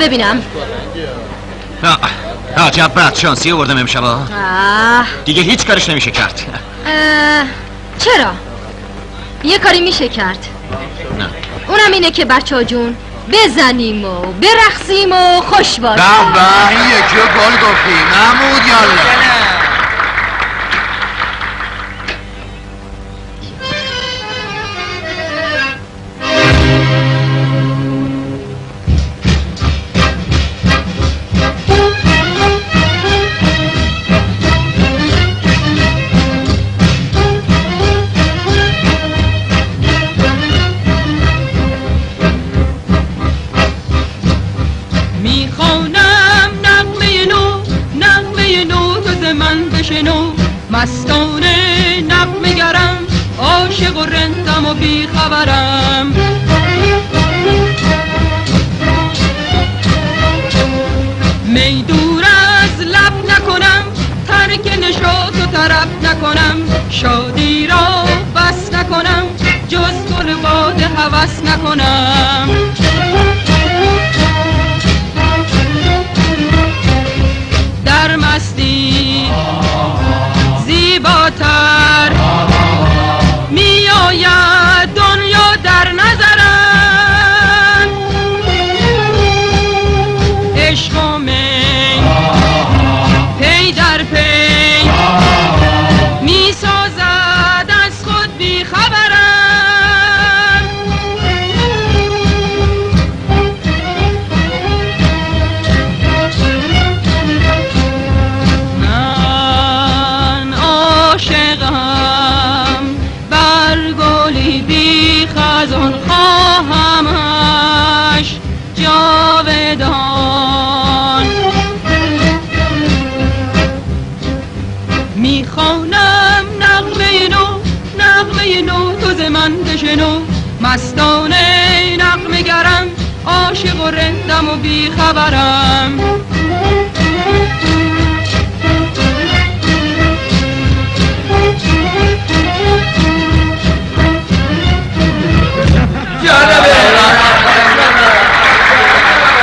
ببینم. آه، عجب بد شانسی آوردم امشبا. دیگه هیچ کارش نمیشه کرد. اه، چرا؟ یه کاری میشه کرد. نه. اونم اینه که بچه جون بزنیم و برقصیم و خوش باشیم. به به این یکی گل گفتی محمود یالا. مستانه نقمه گرم عاشق و رندم و بیخبرم. می دور از لب نکنم ترک نشاط و طرب نکنم. شادی را بس نکنم جز گل باد هوس نکنم. بی خزان خواهمش جاودان. می‌خوانم نغمه نو نغمه نو تو ز من بشنو. مستانه نغمه گرم عاشق و رندم و بیخبرم.